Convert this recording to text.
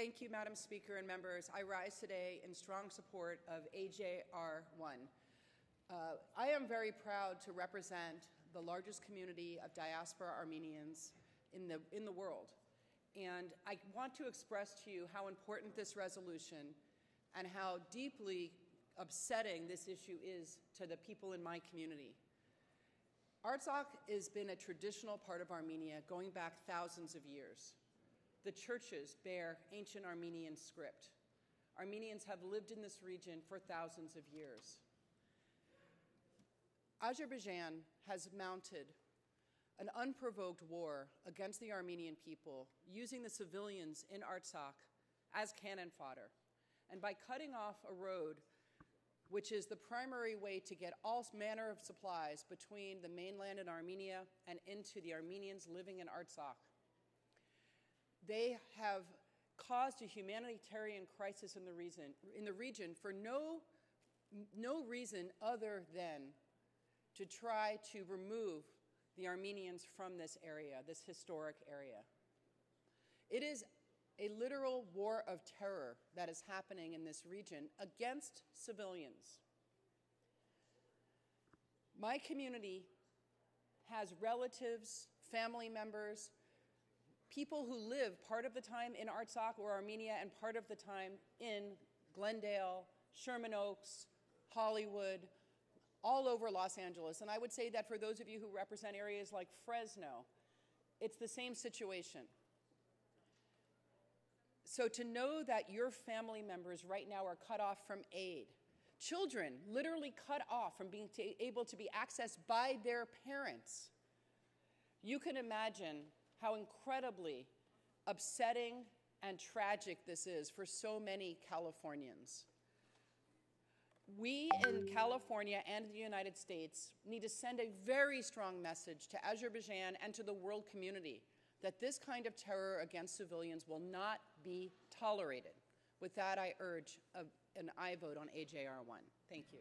Thank you, Madam Speaker and members. I rise today in strong support of AJR 1. Uh, I am very proud to represent the largest community of diaspora Armenians in the, in the world. And I want to express to you how important this resolution and how deeply upsetting this issue is to the people in my community. Artsakh has been a traditional part of Armenia going back thousands of years. The churches bear ancient Armenian script. Armenians have lived in this region for thousands of years. Azerbaijan has mounted an unprovoked war against the Armenian people, using the civilians in Artsakh as cannon fodder. And by cutting off a road which is the primary way to get all manner of supplies between the mainland in Armenia and into the Armenians living in Artsakh. They have caused a humanitarian crisis in the region, in the region for no, no reason other than to try to remove the Armenians from this area, this historic area. It is a literal war of terror that is happening in this region against civilians. My community has relatives, family members, people who live part of the time in Artsakh or Armenia and part of the time in Glendale, Sherman Oaks, Hollywood, all over Los Angeles. And I would say that for those of you who represent areas like Fresno, it's the same situation. So to know that your family members right now are cut off from aid, children literally cut off from being able to be accessed by their parents, you can imagine how incredibly upsetting and tragic this is for so many Californians. We in California and the United States need to send a very strong message to Azerbaijan and to the world community that this kind of terror against civilians will not be tolerated. With that, I urge a, an aye vote on AJR 1. Thank you.